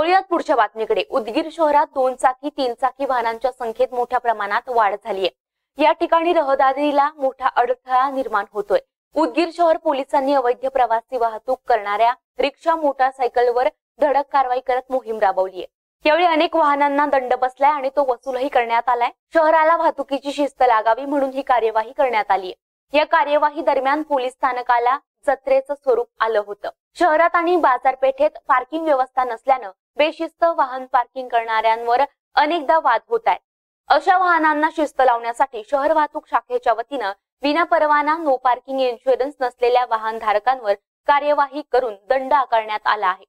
वळूयात पुढच्या बातमीकडे. उदगीर शहरात दोन चाकी तीन चाकी वाहनांच्या संख्येत मोठ्या प्रमाणात वाढ झाली आहे या ठिकाणी रहदारीला मोठा अडथळा निर्माण होतोय. उदगीर शहर पोलिसांनी अवैध प्रवासी वाहतूक करणाऱ्या रिक्षा मोटारसायकलवर धडक कारवाई करत मोहीम राबवली आहे यावेळी अनेक वाहनांना दंड बसलाय आणि तो वसूलही करण्यात आलाय. शहराला वाहतुकीची शिस्त लागावी म्हणून ही कार्यवाही करण्यात आली आहे या कार्यवाही दरम्यान पोलीस स्थानकाला जत्रेचं स्वरूप आलं होतं. शहरात आणि बाजारपेठेत पार्किंग व्यवस्था नसल्यानं बेशिस्त वाहन पार्किंग करणाऱ्यांवर अनेकदा वाद होत आहेत अशा वाहनांना शिस्त लावण्यासाठी शहर वाहतूक शाखेच्या वतीनं विना परवाना नो पार्किंग इन्शुरन्स नसलेल्या वाहनधारकांवर कार्यवाही करून दंड आकारण्यात आला आहे.